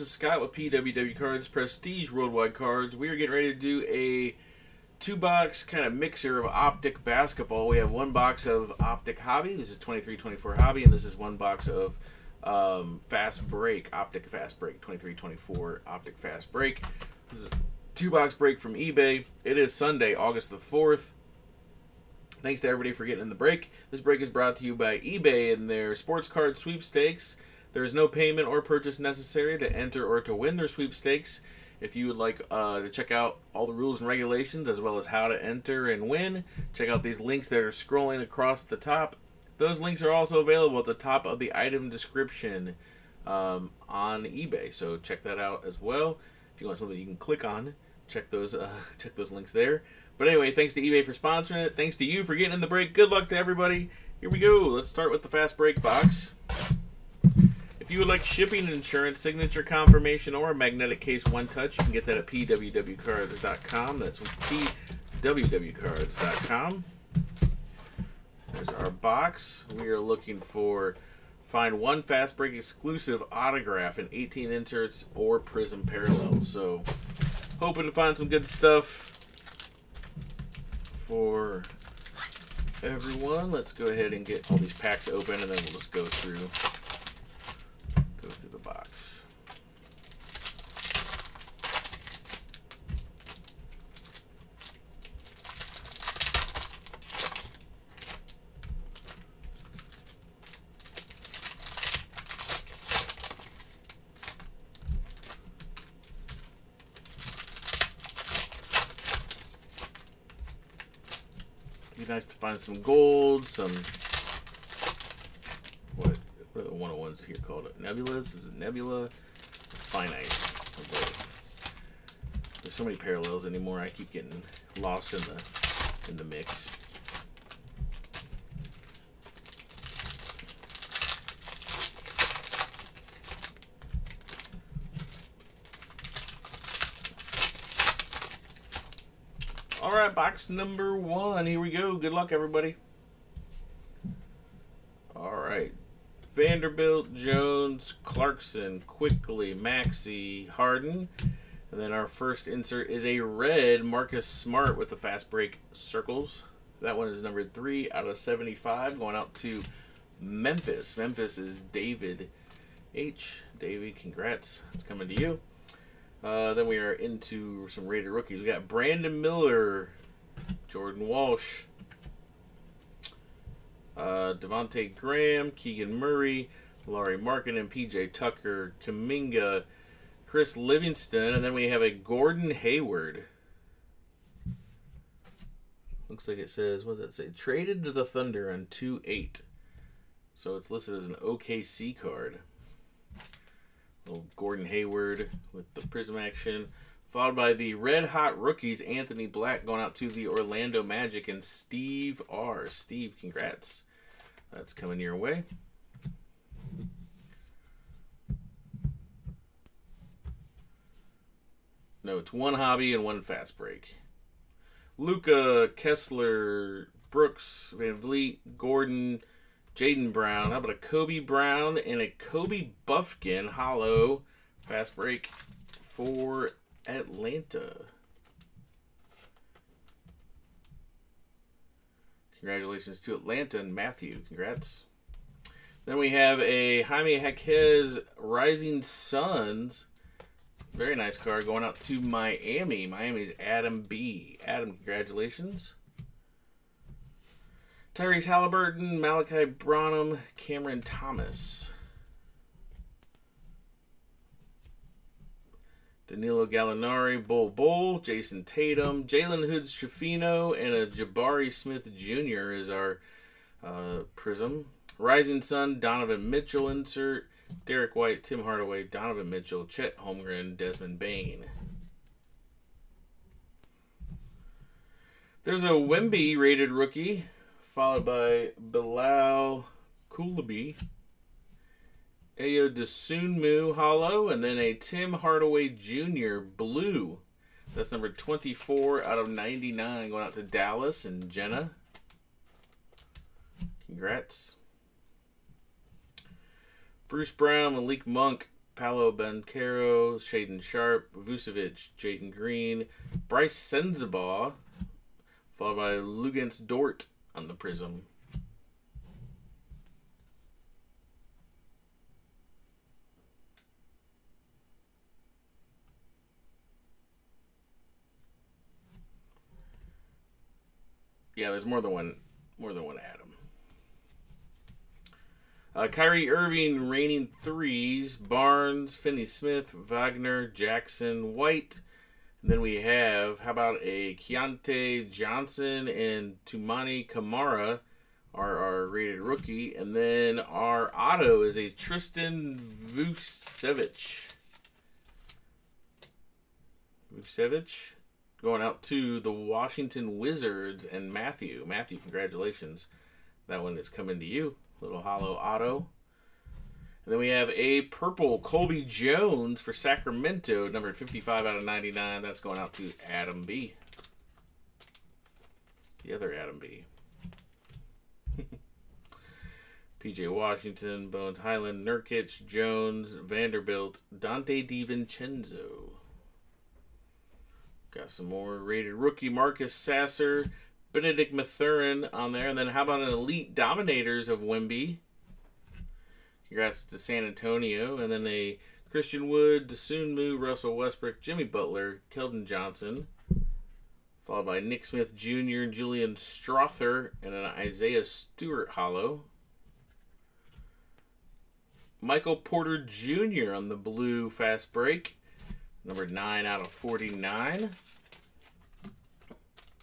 This is Scott with PWW Cards, Prestige Worldwide Cards. We are getting ready to do a two-box kind of mixer of Optic Basketball. We have one box of Optic Hobby. This is 23-24 Hobby, and this is one box of um, Fast Break, Optic Fast Break, 23-24 Optic Fast Break. This is a two-box break from eBay. It is Sunday, August the 4th. Thanks to everybody for getting in the break. This break is brought to you by eBay and their sports card sweepstakes. There is no payment or purchase necessary to enter or to win their sweepstakes. If you would like uh, to check out all the rules and regulations as well as how to enter and win, check out these links that are scrolling across the top. Those links are also available at the top of the item description um, on eBay, so check that out as well. If you want something you can click on, check those uh, check those links there. But anyway, thanks to eBay for sponsoring it. Thanks to you for getting in the break. Good luck to everybody. Here we go. Let's start with the fast break box. If you would like shipping insurance, signature confirmation, or a magnetic case one touch, you can get that at pwwcards.com. That's pwwcards.com. There's our box. We are looking for find one fast break exclusive autograph in 18 inserts or prism parallel. So, hoping to find some good stuff for everyone. Let's go ahead and get all these packs open, and then we'll just go through go through the box. Be nice to find some gold, some what what are the one oh ones here called? Nebulas? Is it Nebula? Finite. There's so many parallels anymore. I keep getting lost in the in the mix. All right, box number one. Here we go. Good luck, everybody. All right. Vanderbilt, Jones, Clarkson, Quickley, Maxey, Harden. And then our first insert is a red Marcus Smart with the fast break circles. That one is number 3 out of 75, going out to Memphis. Memphis is David H. David, congrats. It's coming to you. Uh, then we are into some rated rookies. We got Brandon Miller, Jordan Walsh, uh, Devontae Graham, Keegan Murray, Laurie Markin, and PJ Tucker, Kuminga, Chris Livingston, and then we have a Gordon Hayward. Looks like it says, what does it say? Traded to the Thunder on 2 8. So it's listed as an OKC card. Little Gordon Hayward with the prism action. Followed by the red hot rookies, Anthony Black going out to the Orlando Magic and Steve R. Steve, congrats. That's coming your way. No, it's one hobby and one fast break. Luka, Kessler, Brooks, VanVleet, Gordon, Jaden Brown. How about a Kobe Brown and a Kobe Buffkin hollow fast break for Atlanta? Congratulations to Atlanta and Matthew. Congrats. Then we have a Jaime Jaquez Rising Suns. Very nice card going out to Miami. Miami's Adam B. Adam, congratulations. Tyrese Halliburton, Malaki Branham, Cameron Thomas. Danilo Gallinari, Bol Bol, Jayson Tatum, Jalen Hood-Schifino, and a Jabari Smith Jr. is our uh, prism. Rising Sun, Donovan Mitchell insert, Derrick White, Tim Hardaway, Donovan Mitchell, Chet Holmgren, Desmond Bane. There's a Wemby rated rookie, followed by Bilal Coulibaly, Ayo Dosunmu Hollow, and then a Tim Hardaway Jr. Blue. That's number 24 out of 99 going out to Dallas and Jenna. Congrats. Bruce Brown, Malik Monk, Paolo Banchero, Shaedon Sharpe, Vucevic, Jaden Green, Brice Sensabaugh, followed by Luguentz Dort on the Prism. Yeah, there's more than one more than one Adam. Uh, Kyrie Irving reigning threes, Barnes, Finney Smith, Wagner, Jackson, White. Then we have, how about a Keyontae Johnson and Toumani Camara are our rated rookie. And then our auto is a Tristan Vukcevic. Vukcevic going out to the Washington Wizards and Matthew. Matthew, congratulations. That one is coming to you. Little hollow auto. And then we have a purple Colby Jones for Sacramento, number 55 out of 99. That's going out to Adam B. The other Adam B. PJ Washington, Bones Hyland, Nurkic, Jones, Vanderbilt, Donte DiVincenzo. Got some more rated rookie Marcus Sasser, Benedict Mathurin on there. And then how about an elite dominators of Wemby? Congrats to San Antonio. And then a Christian Wood, Dosunmu, Russell Westbrook, Jimmy Butler, Keldon Johnson. Followed by Nick Smith Jr., Julian Strawther, and an Isaiah Stewart hollow. Michael Porter Jr. on the blue fast break. Number 9 out of 49.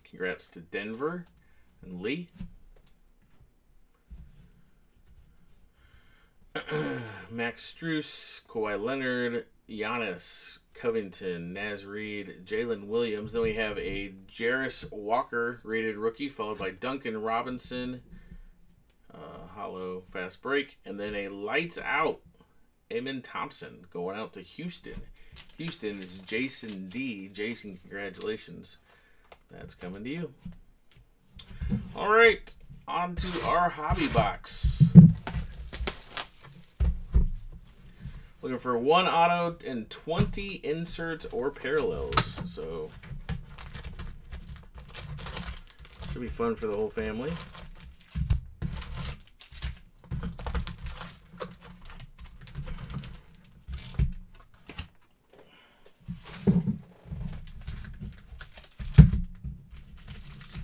Congrats to Denver and Lee. Max Strus, Kawhi Leonard, Giannis, Covington, Naz Reid, Jalen Williams. Then we have a Jarace Walker rated rookie, followed by Duncan Robinson, uh, hollow fast break, and then a lights out Amen Thompson going out to Houston. Houston is Jason D. Jason, congratulations. That's coming to you. All right, on to our hobby box. Looking for one auto and 20 inserts or parallels. So, should be fun for the whole family.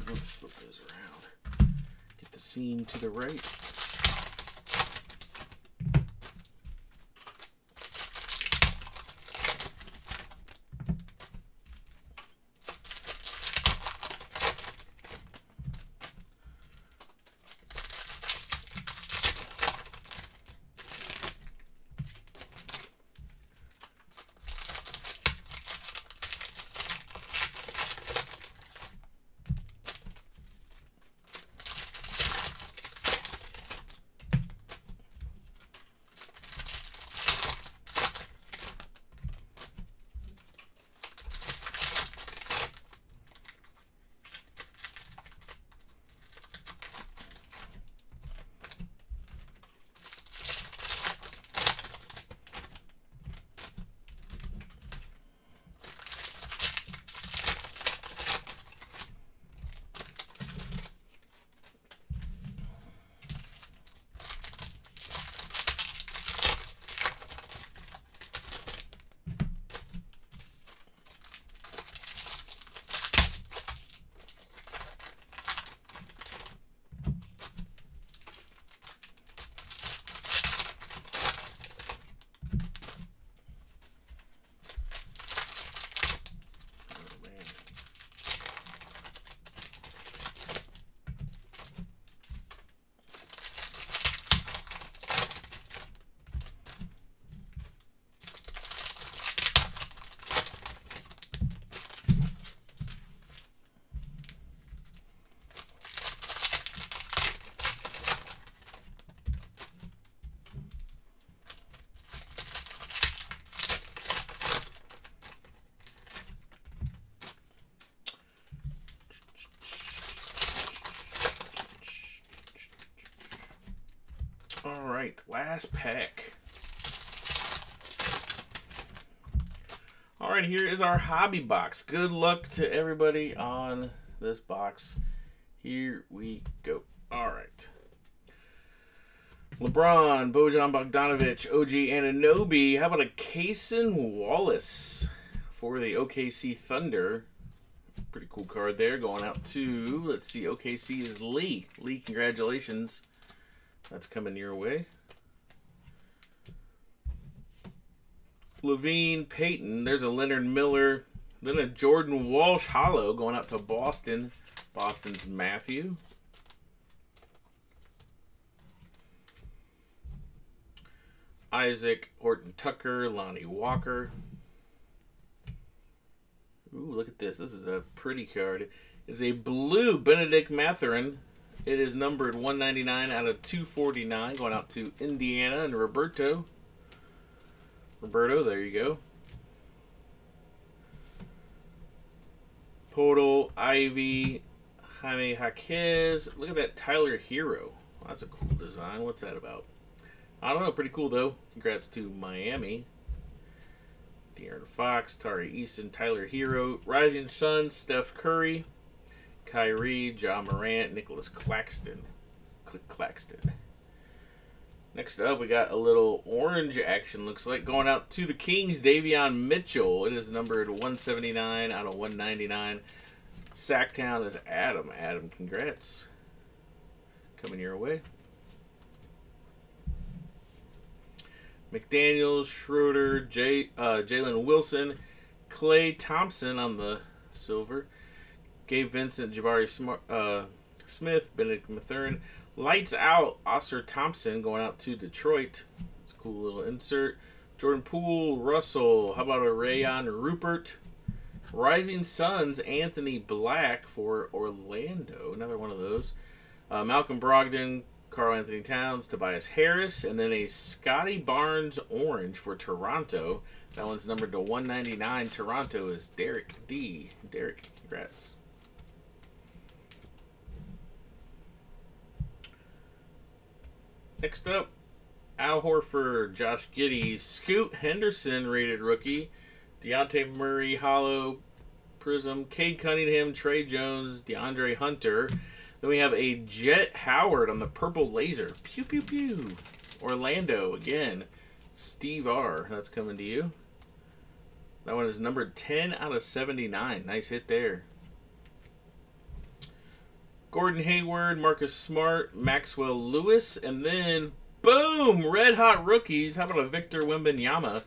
Let's flip those around. Get the seam to the right. Last pack. All right, here is our hobby box. Good luck to everybody on this box. Here we go. All right. LeBron, Bojan Bogdanovic, OG Anunoby. How about a Cason Wallace for the OKC Thunder? Pretty cool card there. Going out to, let's see, OKC is Lee. Lee, congratulations. That's coming your way. LaVine, Peyton. There's a Leonard Miller. Then a Jordan Walsh Hollow going out to Boston. Boston's Matthew. Isaac Horton Tucker, Lonnie Walker. Ooh, look at this. This is a pretty card. It's a blue Benedict Mathurin. It is numbered 199 out of 249, going out to Indiana and Roberto. Roberto, there you go. Podol, Ivy, Jaime Jaquez. Look at that Tyler Herro. that's a cool design. What's that about? I don't know. Pretty cool, though. Congrats to Miami. De'Aaron Fox, Tari Eason, Tyler Herro, Rising Sun, Steph Curry, Kyrie, John Morant, Nicholas Claxton. Click Claxton. Next up, we got a little orange action, looks like. Going out to the Kings, Davion Mitchell. It is numbered 179 out of 199. Sacktown is Adam. Adam, congrats. Coming your way. McDaniels, Schroeder, Jay, uh, Jalen Wilson, Klay Thompson on the silver, Gabe Vincent, Jabari Smart, uh, Smith, Benedict Mathurin, Lights Out, Ausar Thompson going out to Detroit. It's a cool little insert. Jordan Poole, Russell. How about a Rayan Rupert? Rising Suns, Anthony Black for Orlando. Another one of those. Uh, Malcolm Brogdon, Karl-Anthony Towns, Tobias Harris, and then a Scottie Barnes orange for Toronto. That one's numbered to 199. Toronto is Derek D. Derek, congrats. Next up, Al Horford, Josh Giddey, Scoot Henderson, rated rookie, Dejounte Murray, Hollow, Prism, Cade Cunningham, Tre Jones, DeAndre Hunter. Then we have a Jett Howard on the purple laser. Pew, pew, pew. Orlando again. Steve R. That's coming to you. That one is number 10 out of 79. Nice hit there. Gordon Hayward, Marcus Smart, Maxwell Lewis, and then boom, red hot rookies. How about a Victor Wembanyama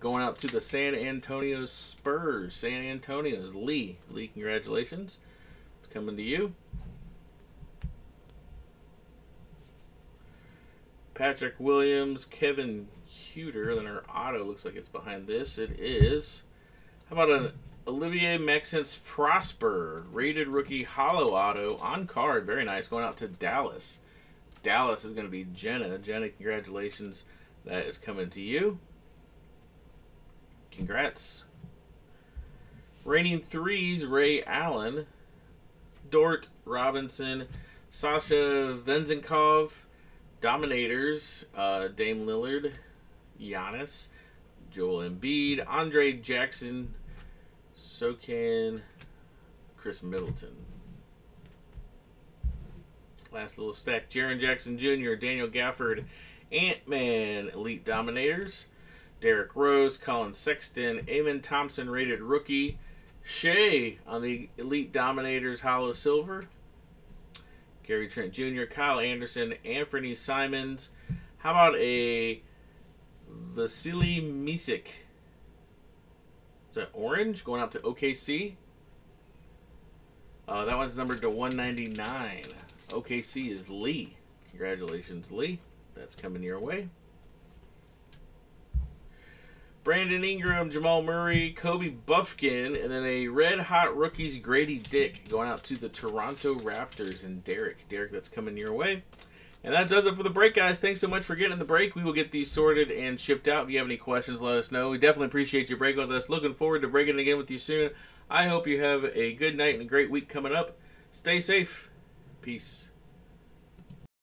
going out to the San Antonio Spurs? San Antonio's Lee. Lee, congratulations. It's coming to you. Patrick Williams, Kevin Huerter. Then our auto looks like it's behind this. It is. How about an Olivier Maxence Prosper, rated rookie hollow auto on card. Very nice. Going out to Dallas. Dallas is going to be Jenna. Jenna, congratulations. That is coming to you. Congrats. Reigning threes, Ray Allen. Dort Robinson. Sasha Vezenkov. Dominators, uh, Dame Lillard, Giannis, Joel Embiid, Andre Jackson, so can Khris Middleton. Last little stack, Jaren Jackson Jr., Daniel Gafford, Ant-Man, Elite Dominators, Derrick Rose, Collin Sexton, Amen Thompson, rated rookie, Shai on the Elite Dominators Hollow Silver, Gary Trent Jr., Kyle Anderson, Anthony Simons. How about a Vasily Micic? That orange going out to OKC? Uh, that one's numbered to 199. OKC is Lee. Congratulations, Lee. That's coming your way. Brandon Ingram, Jamal Murray, Kobe Buffkin, and then a red hot rookies Grady Dick going out to the Toronto Raptors and Derek. Derek, that's coming your way. And that does it for the break, guys. Thanks so much for getting the break. We will get these sorted and shipped out. If you have any questions, let us know. We definitely appreciate you breaking with us. Looking forward to breaking again with you soon. I hope you have a good night and a great week coming up. Stay safe. Peace.